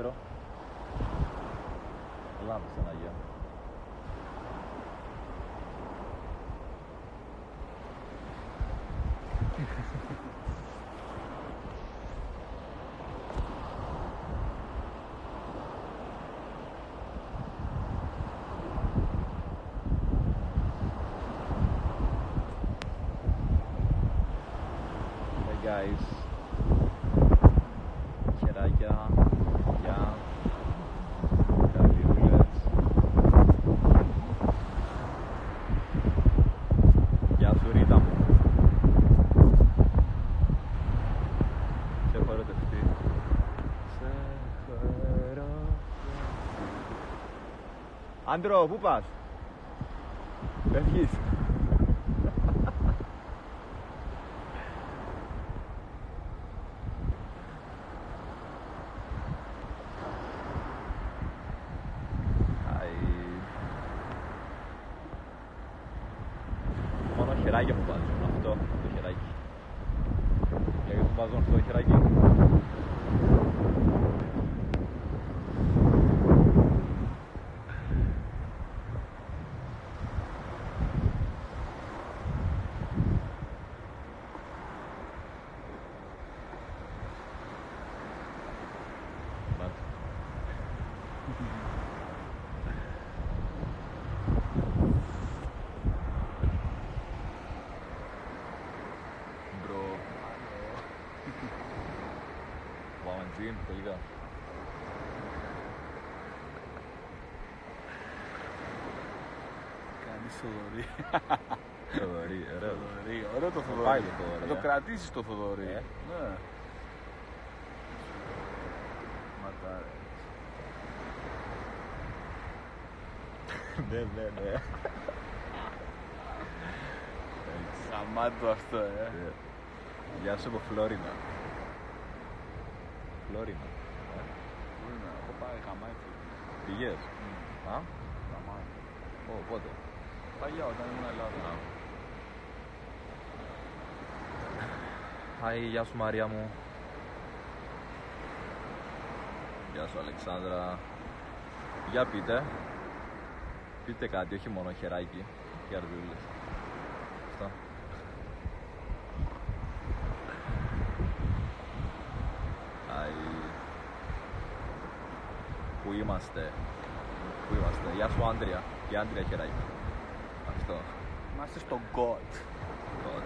Pedro. Olá mısın ayı? guys έχω ερωτευτεί. Σε έχω ερωτευτεί. Άντρο, πού πας; Φεύγεις. Αϊ. Μόνο χεράκια μου βάζουν. Αυτό το χεράκι. Για γιατί μου βάζουν αυτό το χεράκι. Μάλιστα. Μπρο. Πάμε τζιμ τελικά. Κάνεις Θοδωρή. Θοδωρή, ωραίο. Θοδωρή. Ωραίο το πάει Θοδωρή. το Θοδωρή, Θα το ε. κρατήσεις το Θοδωρή. Ε. Ναι. Ματάρε. Ναι, ναι, ναι. Σαμάτο αυτό, ε. Ε, Γεια σου από Φλόρινα. Φλόρινα. Ε, Μπορεί να έχω πάει χαμάκι. Πήγες; Α, Χαμάκι. Ω, πότε; Παλιά όταν ήμουν Ελλάδα. Χάι, γεια σου Μαρία μου. Γεια σου Αλεξάνδρα. Για πείτε. Πείτε κάτι, όχι μόνο χεράκι και αρδούλες. Αυτά. Άι. Πού είμαστε; Πού είμαστε; Γεια σου Άντρια. Και Άντρια χεράκι. Αυτό. Είμαστε στο God. God.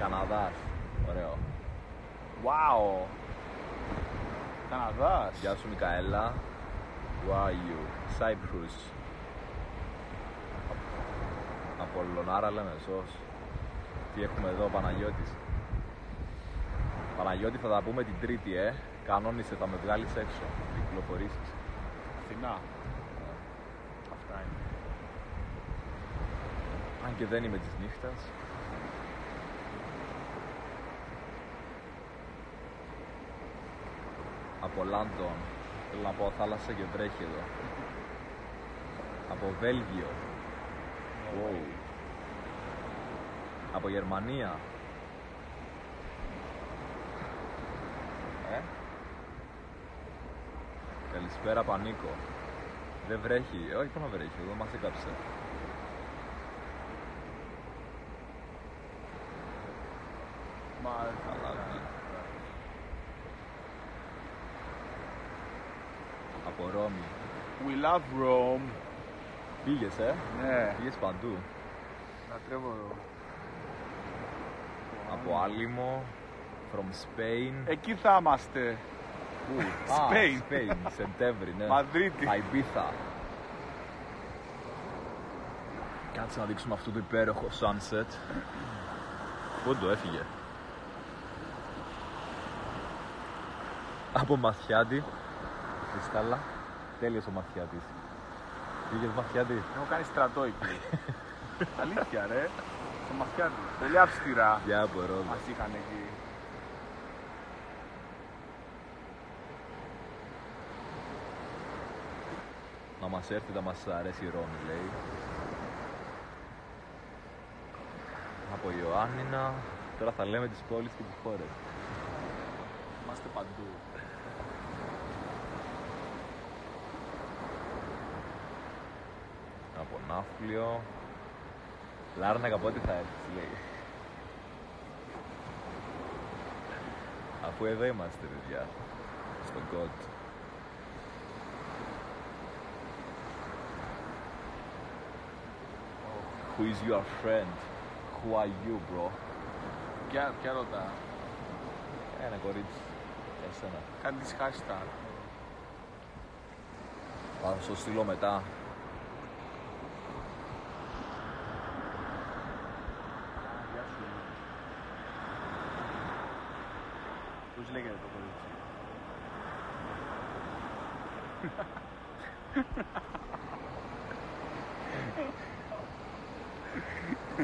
Καναδάς. Ωραίο. Wow. Καναδάς. Γεια σου Μικαέλα. Who are you? Cyprus. Απολλωνάρα Λεμεσός. Τι έχουμε εδώ, Παναγιώτης; Παναγιώτη θα τα πούμε την τρίτη, ε. Κανόνισε, θα με βγάλεις έξω. Κυκλοφορήσεις. Αθηνά. Αυτά είναι. Αν και δεν είμαι της νύχτας. Από Λάντον. Θέλω να πω θάλασσα και βρέχει εδώ. Από Βέλγιο. Wow. Από Γερμανία. Ε; Καλησπέρα Πανίκο. Δεν βρέχει. Ε, όχι, πού να βρέχει. Εδώ μας έκαψε. Μα... Καλά, ναι. Από Ρώμη. We love Rome. Πήγες, ε; Ναι. Πήγες παντού. Λατρεύω Rome. Από Άλυμο. From Spain. Εκεί θα είμαστε. Πού; Spain. Α, Spain. Σεπτέμβρη, ναι. Μαδρίτη. Αϊμπίθα. Κάτσε να δείξουμε αυτό το υπέροχο sunset. Πού το έφυγε; Από Μαθιάτη. Κρυστάλλα. Τέλειος ο Μαθιάτης. Πήγες Μαθιάτη. Έχω κάνει στρατό εκεί. Αλήθεια ρε. Στο Μαθιάτη. Πολύ αυστηρά Για από Ρώμη. μας είχαν εκεί. Να μας έρθει να μας αρέσει η Ρώμη, λέει. Από Ιωάννινα. Τώρα θα λέμε τις πόλεις και τις χώρες. Είμαστε παντού. Από Ναύπλιο. Λάρνακα πότε θα έρθεις, λέει. Αφού εδώ είμαστε, παιδιά. Στον κότ. Who is your friend? Who are you, bro? Ποια, ποια ρωτά; Ένα κορίτσι. Εσένα. Κάνει τις hashtag. Θα σου το στείλω μετά. Γεια σου. Πώς λέγεται το κορίτσι;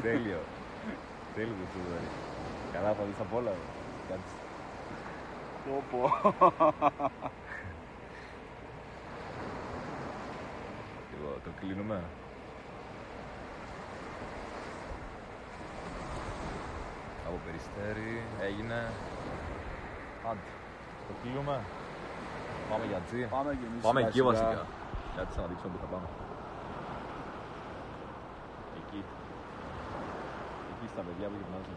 Τέλειο. Τέλειο το Θοδωρή. Καλά θα δεις απ' όλα. ρε. Κάτσε. Πω πω. Λοιπόν, το κλείνουμε. Από περιστέρι έγινε. Άντε. Το κλείνουμε. Πάμε για τζι. Πάμε και εμείς Πάμε σιγά εκεί σιγά. βασικά. Κάτσε να δείξω που θα πάμε. Εκεί. Εκεί στα παιδιά που γυμνάζουν.